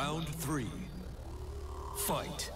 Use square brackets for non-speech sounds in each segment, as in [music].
Round three. Fight.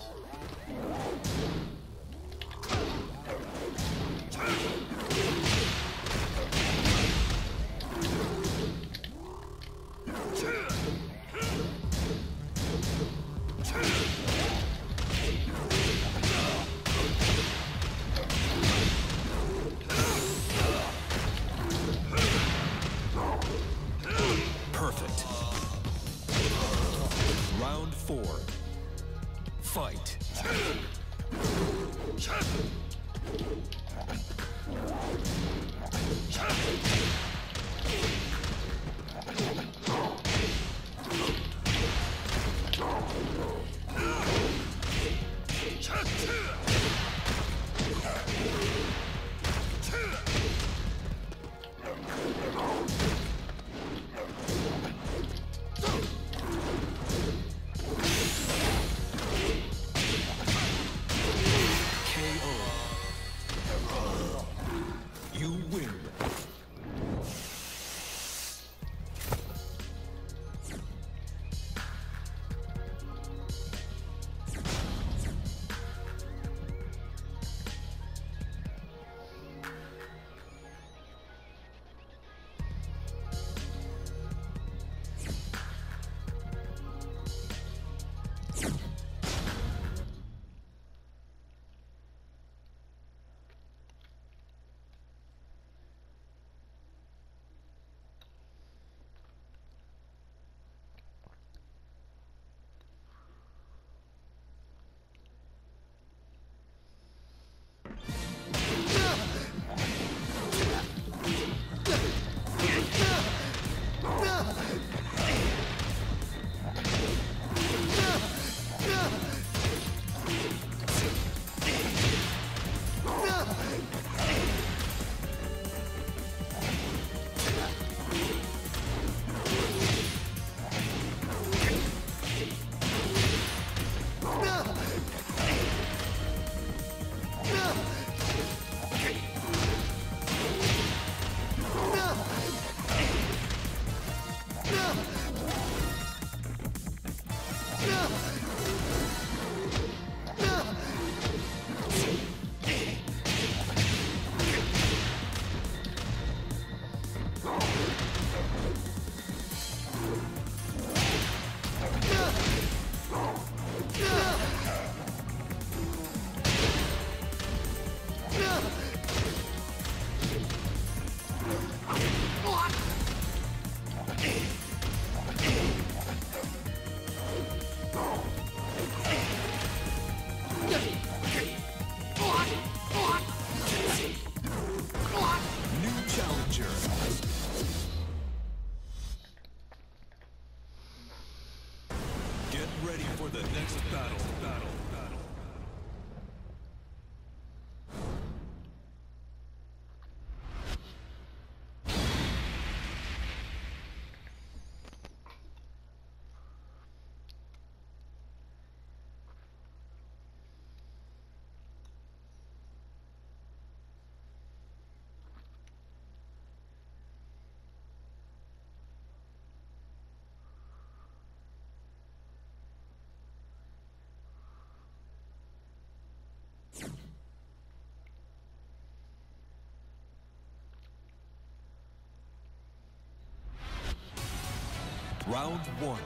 Round one.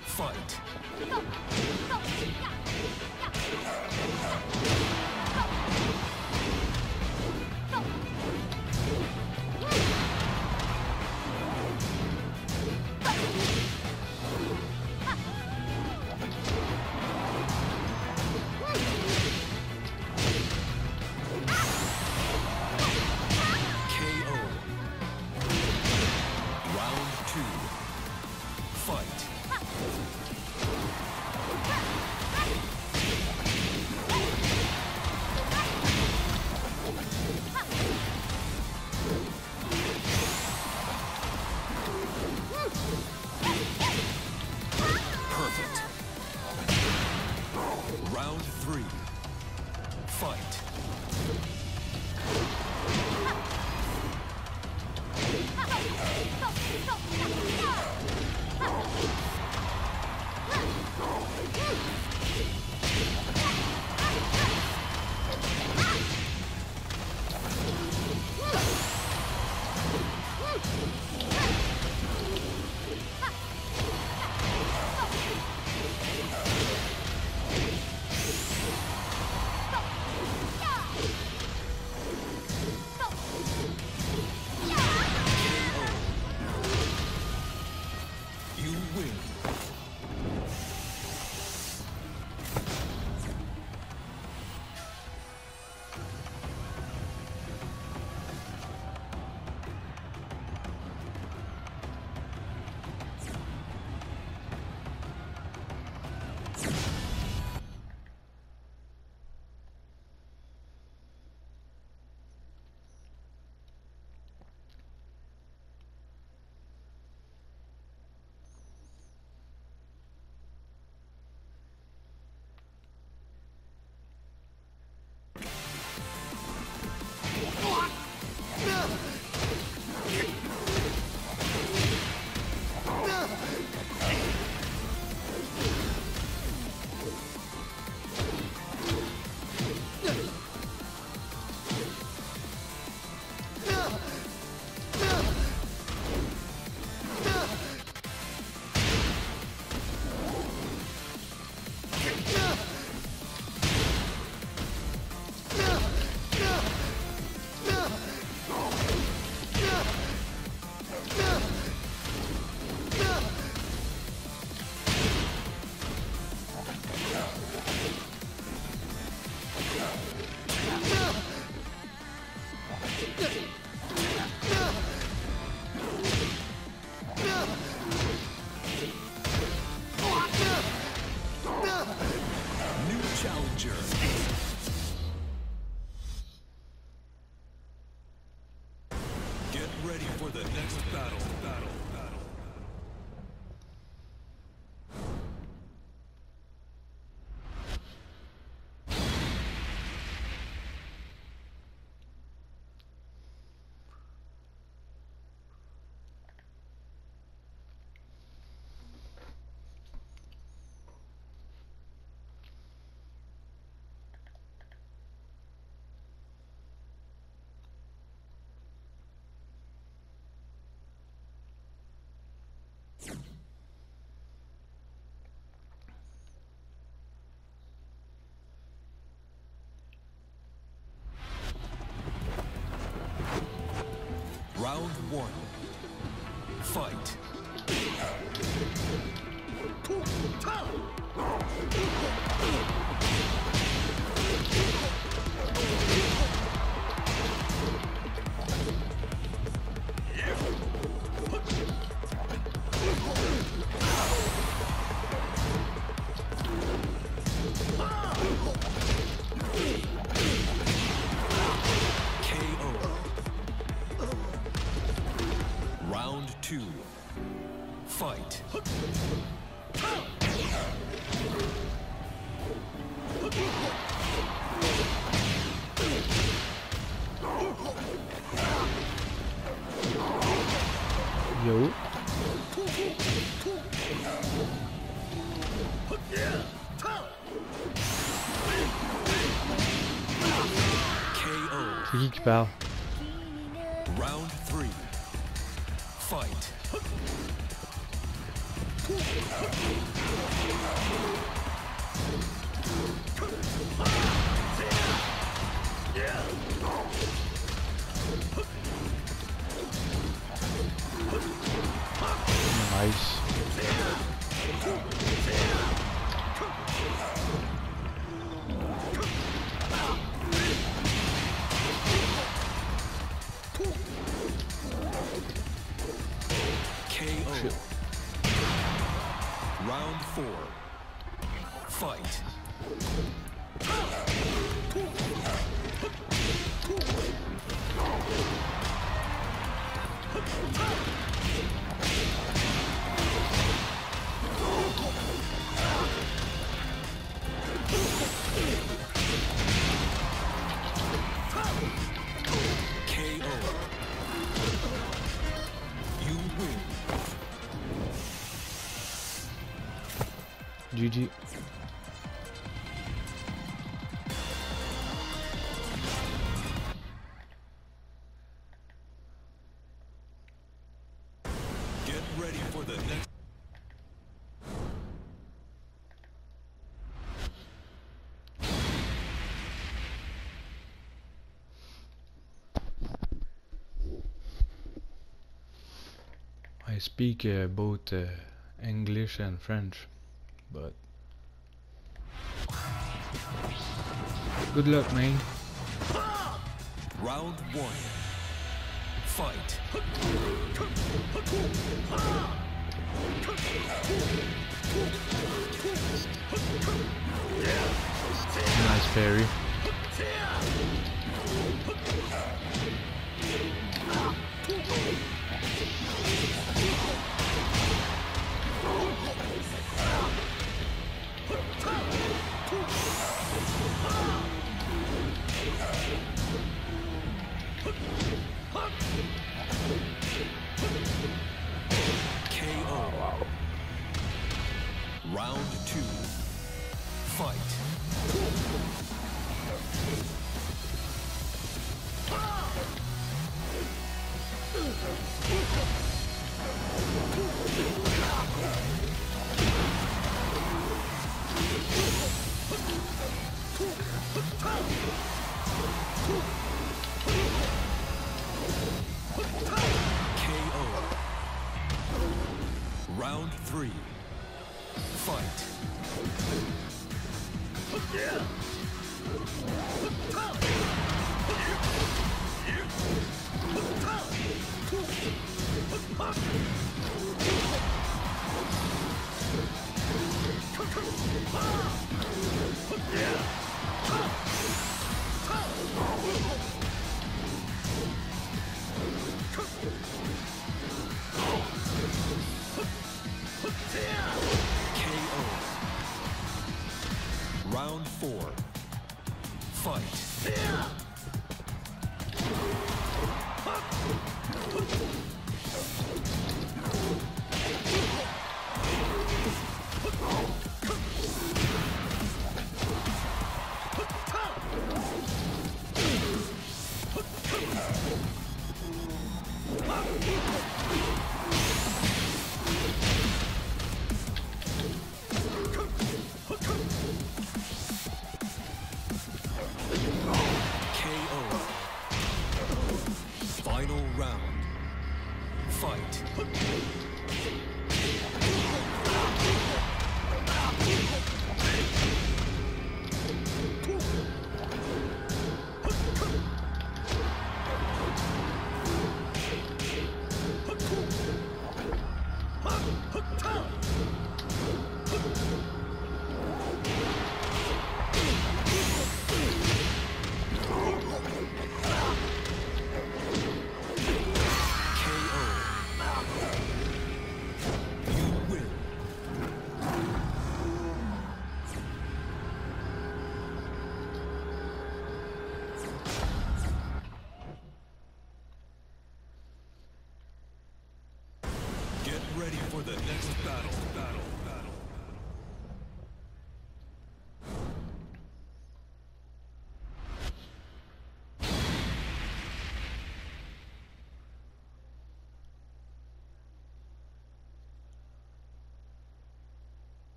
Fight. Round one. Fight. much, pal. Round three. Fight. Nice. I speak uh, both uh, English and French, but good luck, man. Round one. Fight. Nice parry.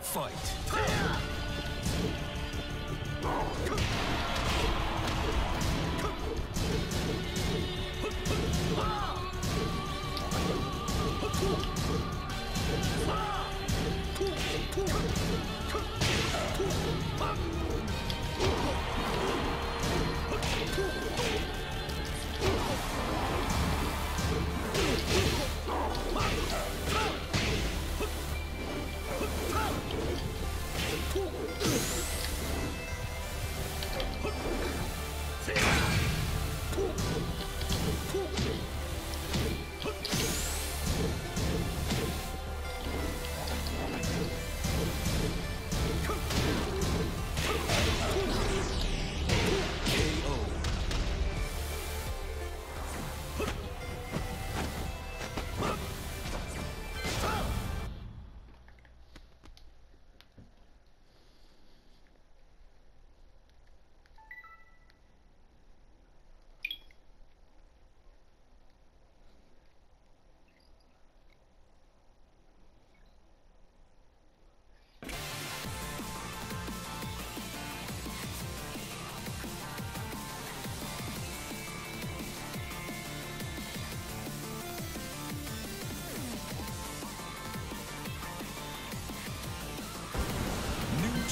Fight.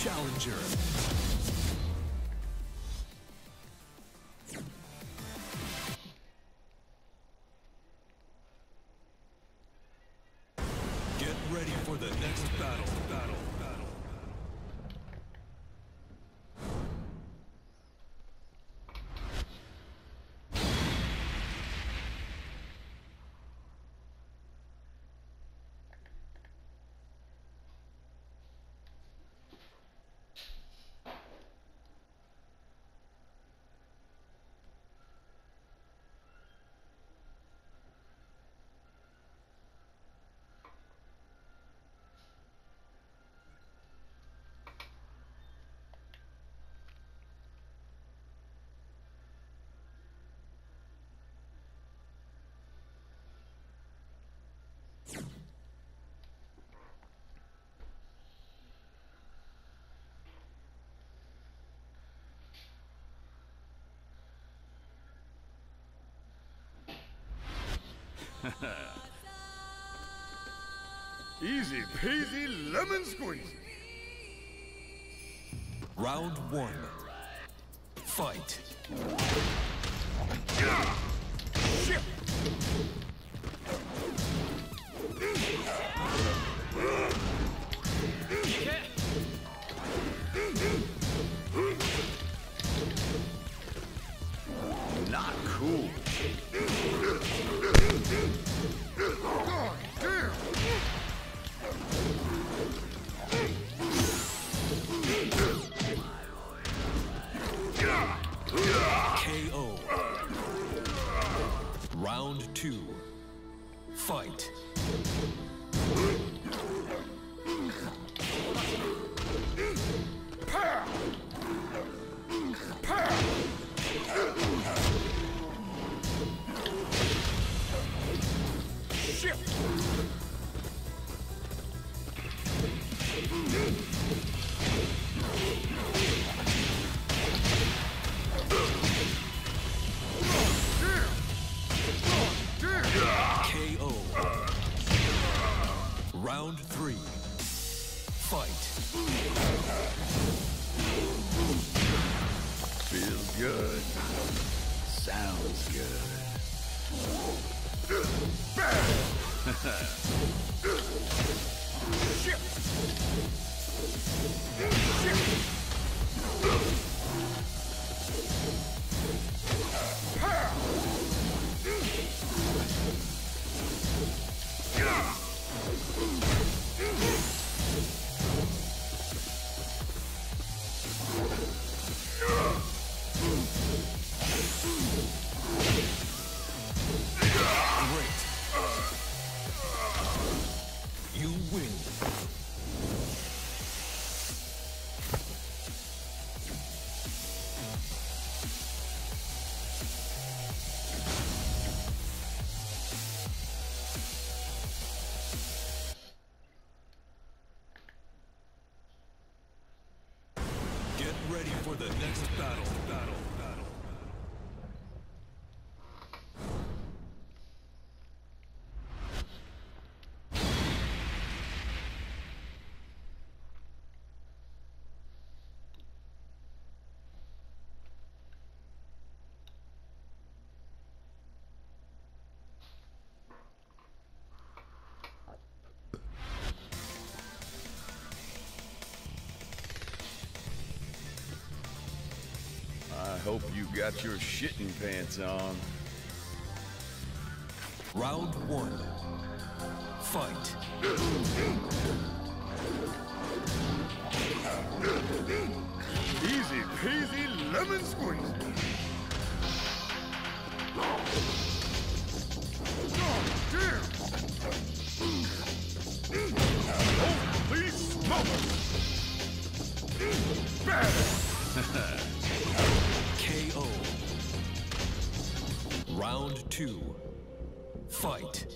challenger. [laughs] Easy peasy lemon squeezy. Round one. Fight. Yeah. Shit. ship! KO. Round three. Fight. Feels good. Sounds good. Bang! [laughs] Great. Hope you got your shitting pants on. Round one. Fight. Easy peasy lemon squeezy. Two. Fight.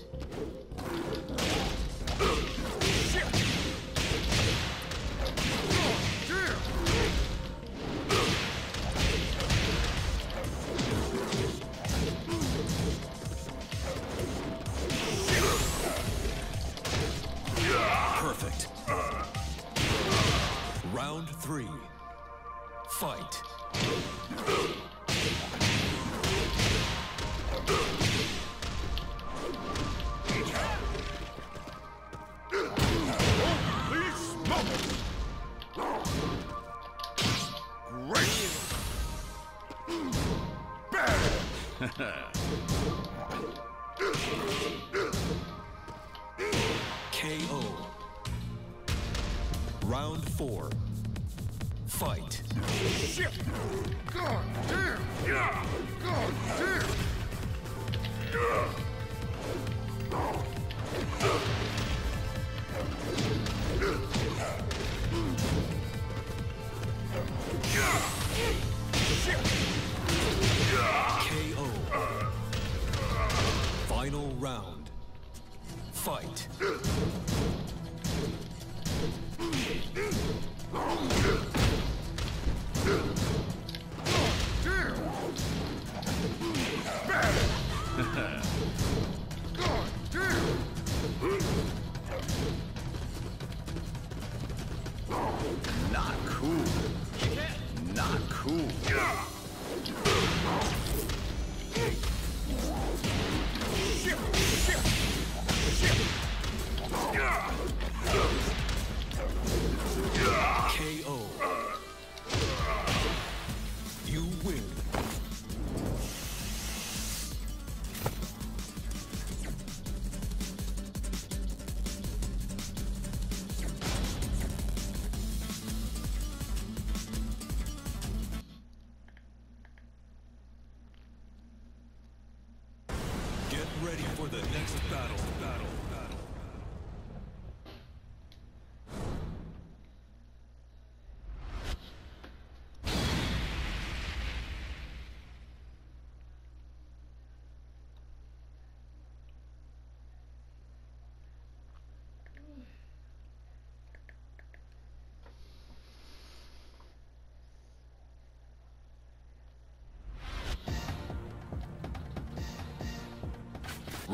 Final round. Fight. Not cool. Not cool.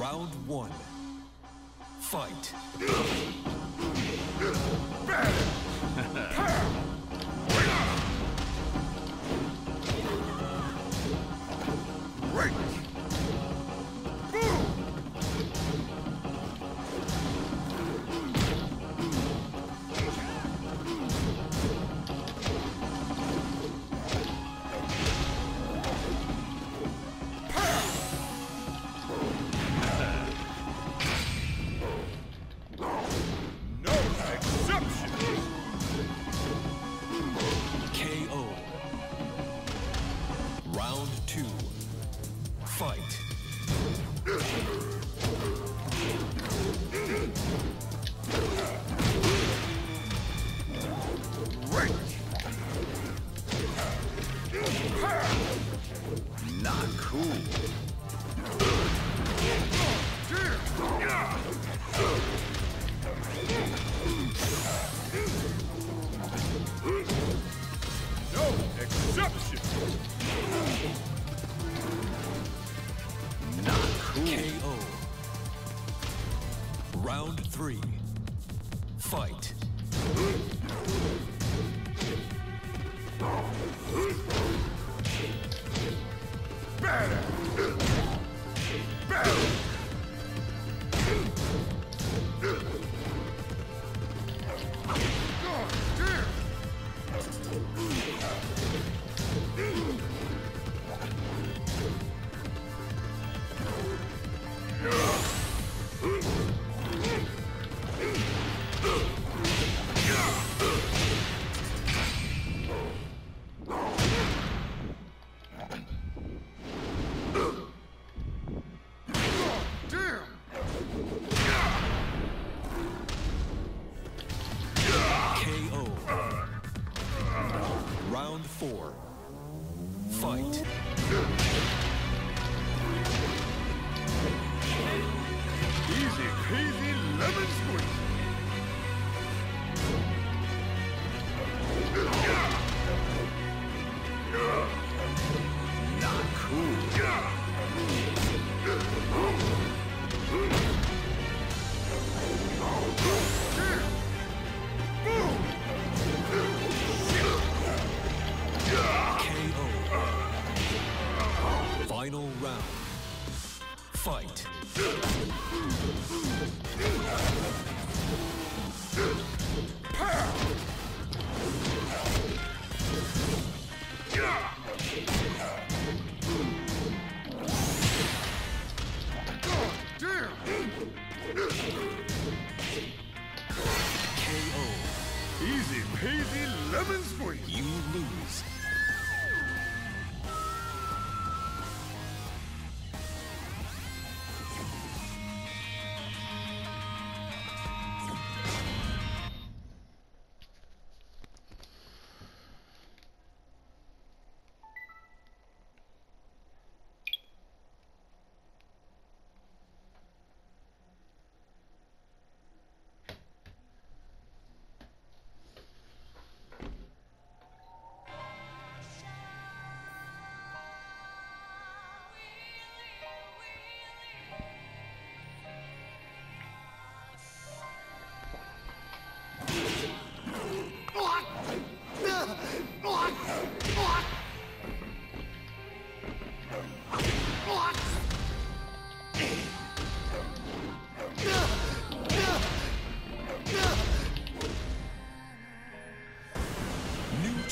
Round one. Fight.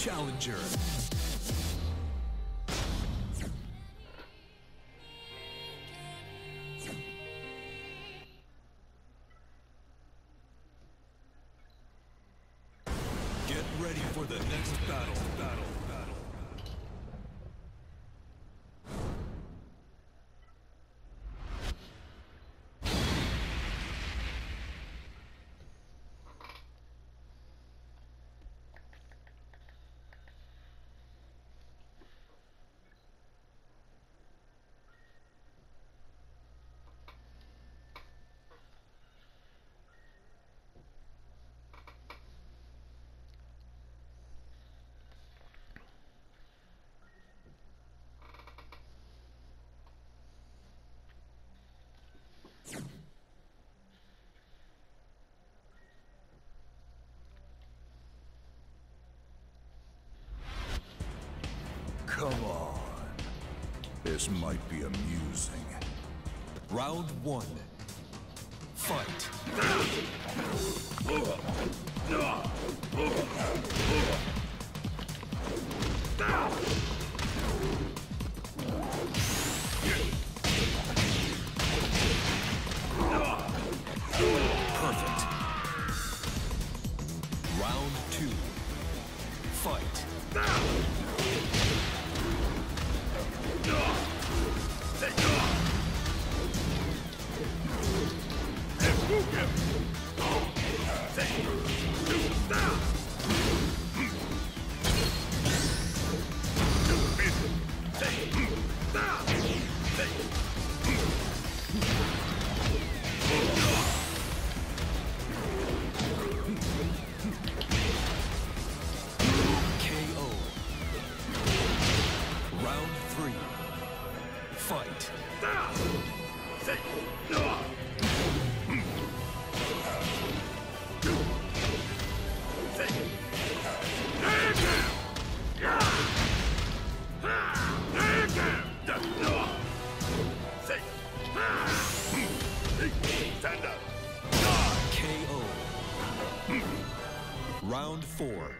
Challenger. Come on. This might be amusing. Round one. Fight. [laughs] four.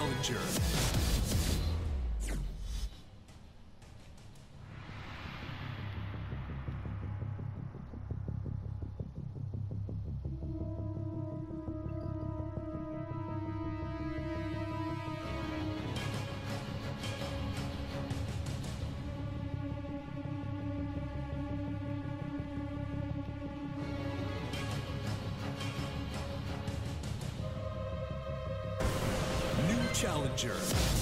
Challenger. Challenger.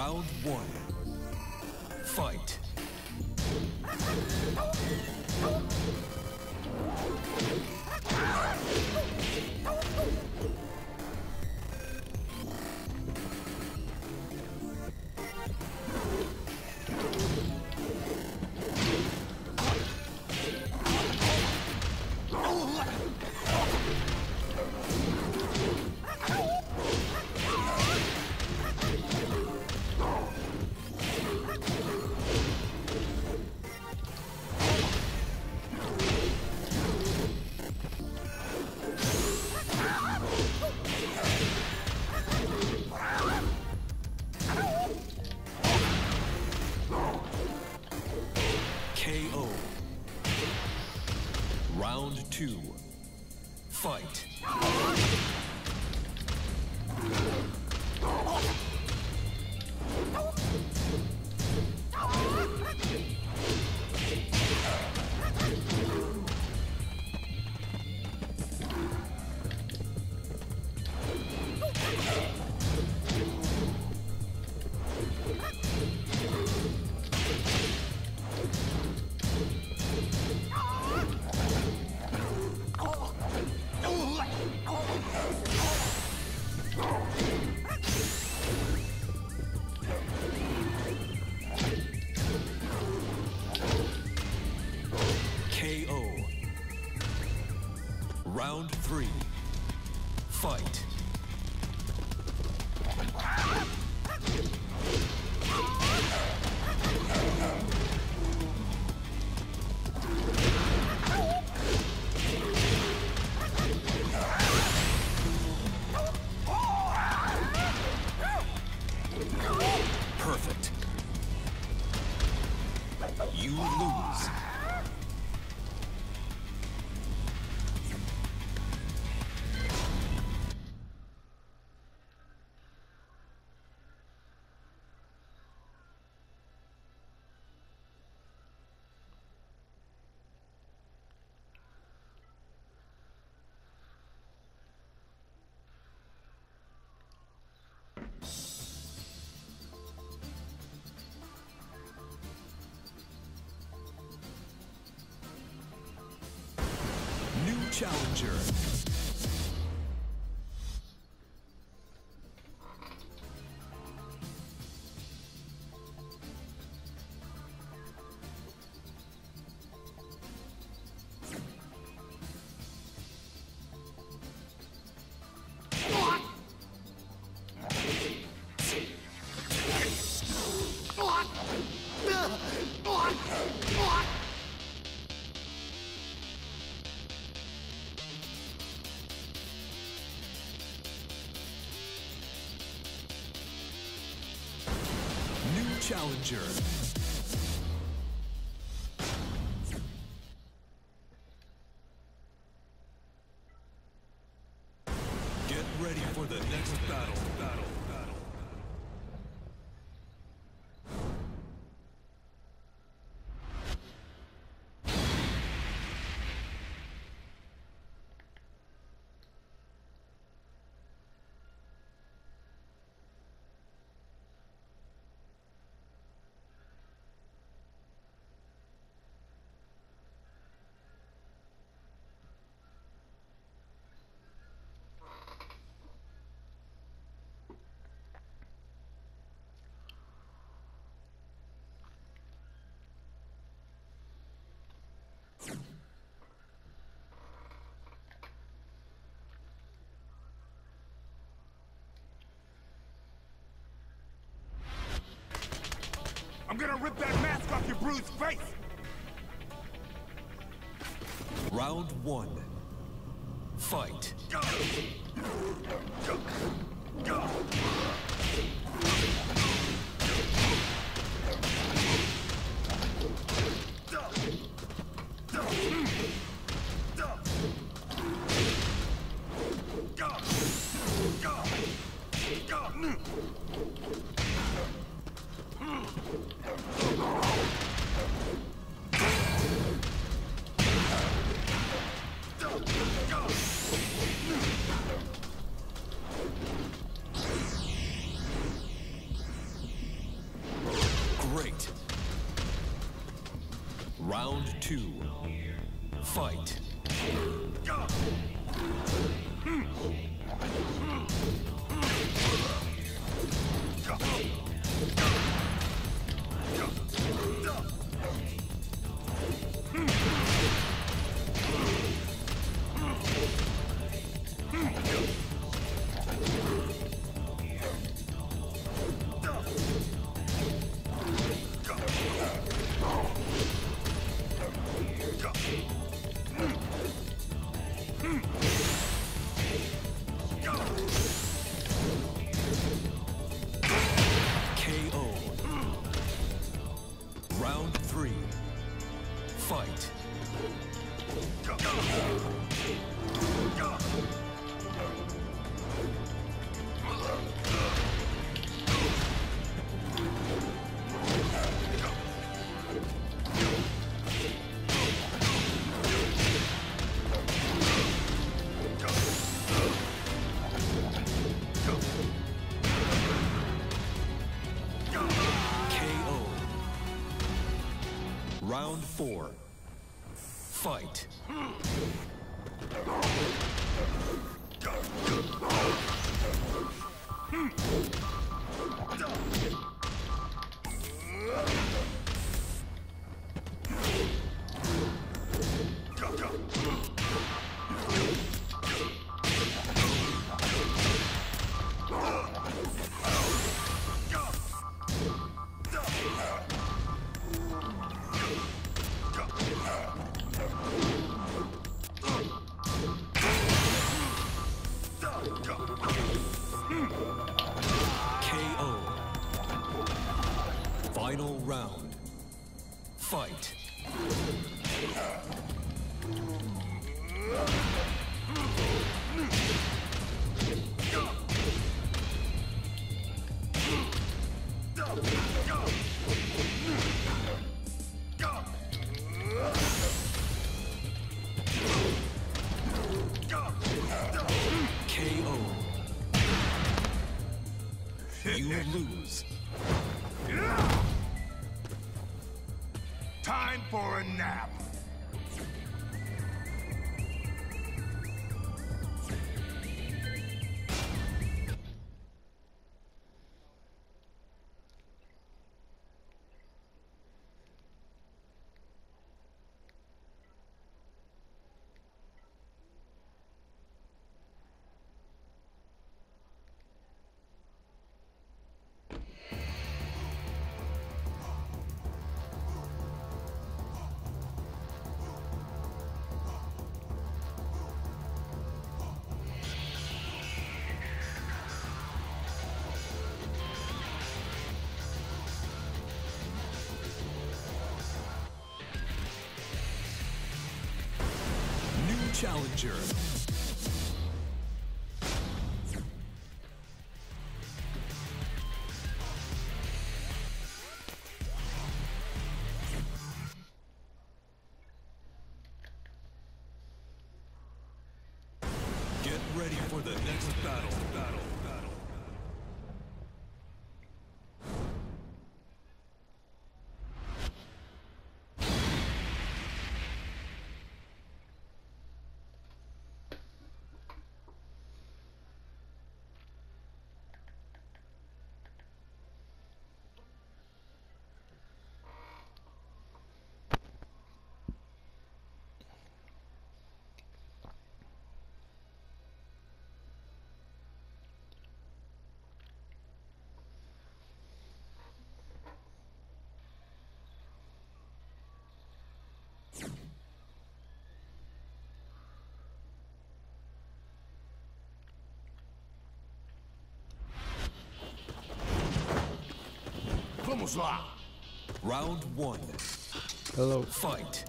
Round one. Fight. Challenger. New I'm gonna rip that mask off your bruised face! Round one. Fight. Round four. Fight. Hmm. Challenger. Vamos lá. Round one. Hello. Fight.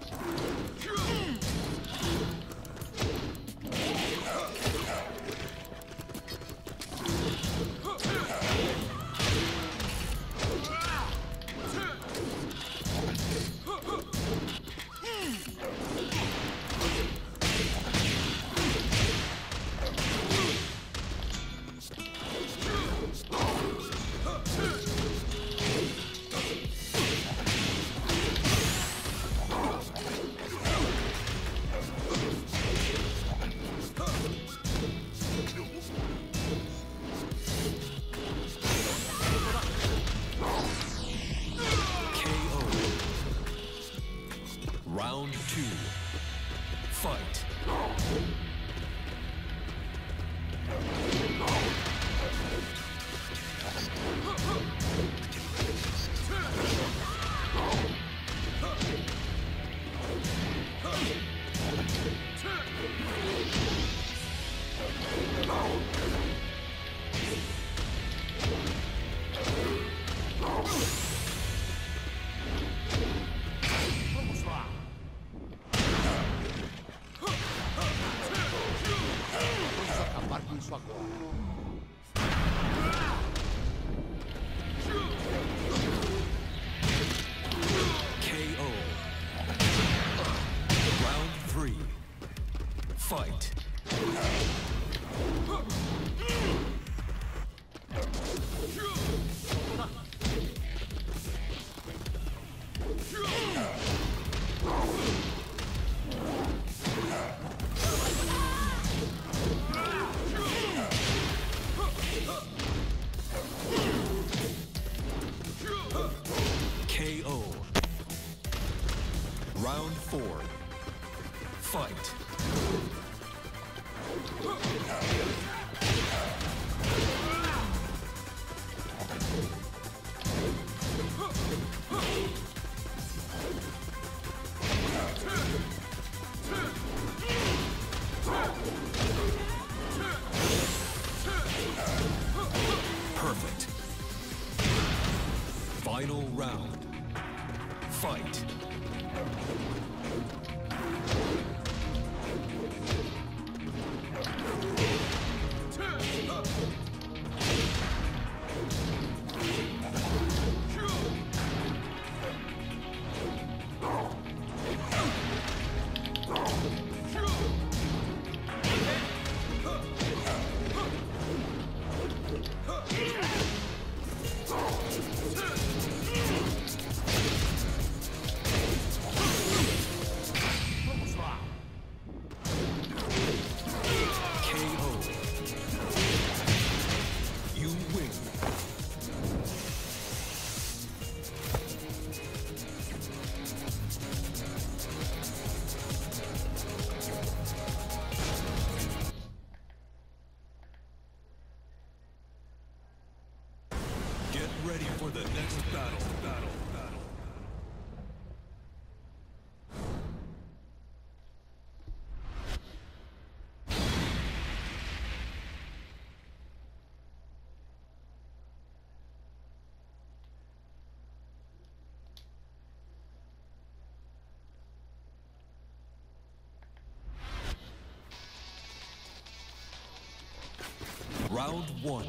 Round one.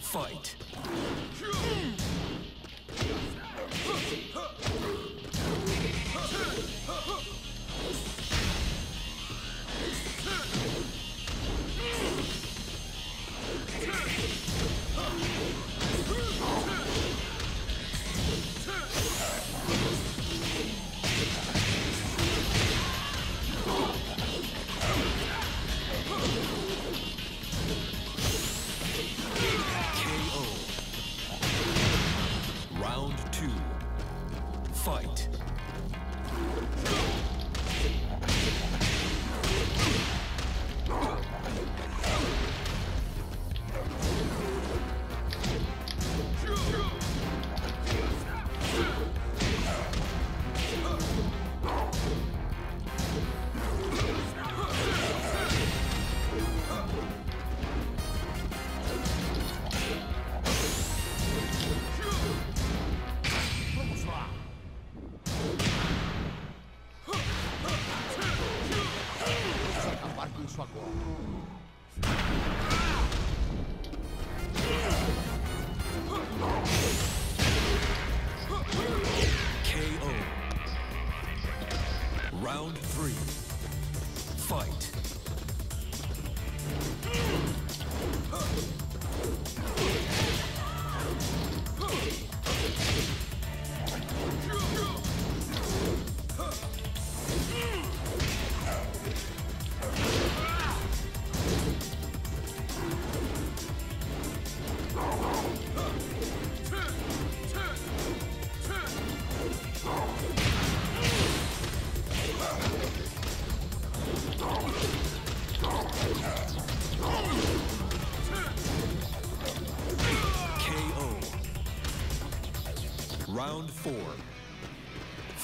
Fight.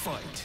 Fight.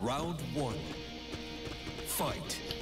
Round one. Fight.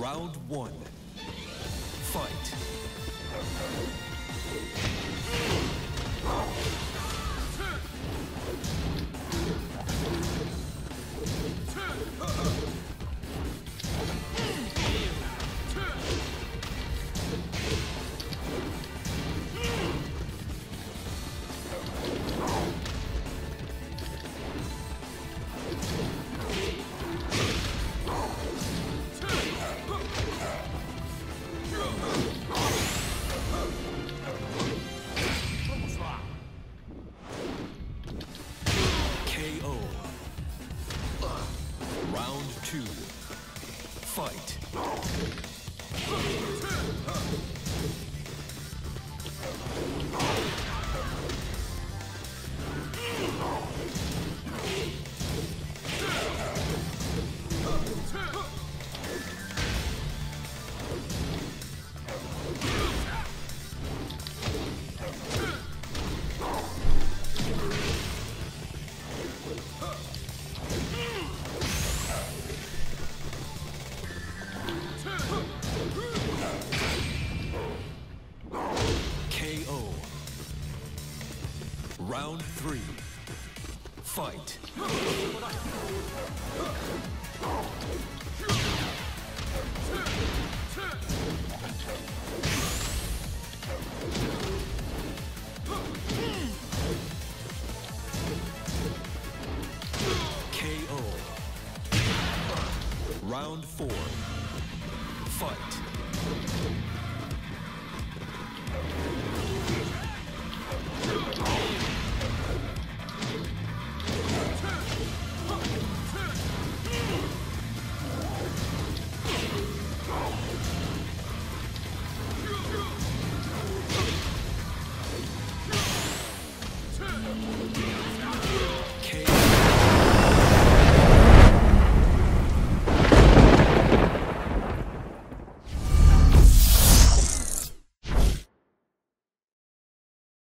Round one. Fight.